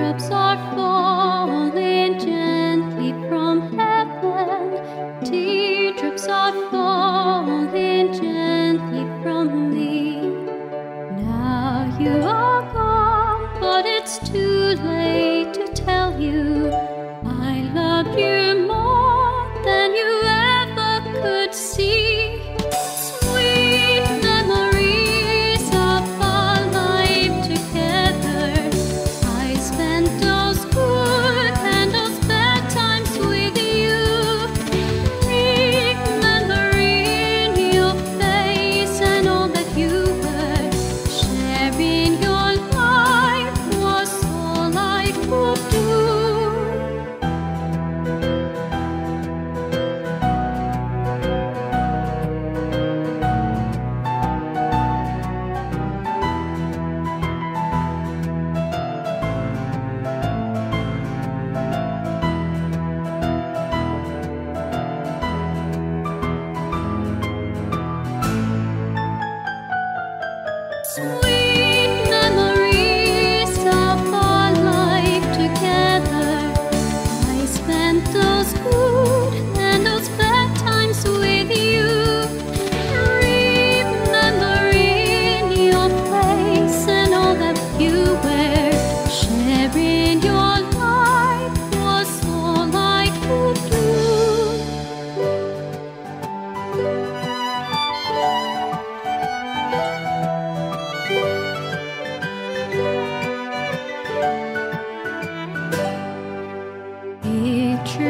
drops are falling gently from heaven. Teardrops are falling gently from me. Now you are gone, but it's too late to tell you.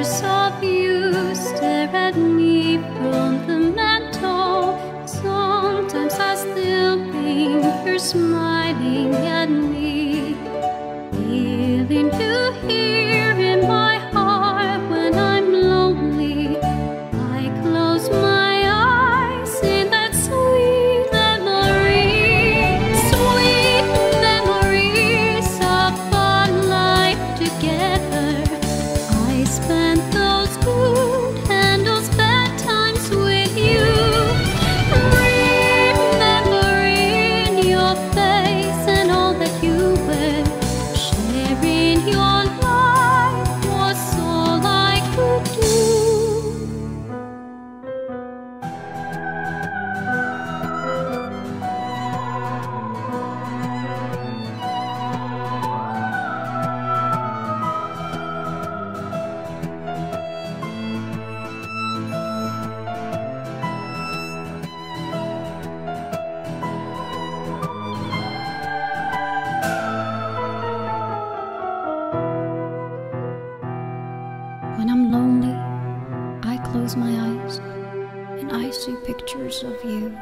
colors of my eyes and I see pictures of you.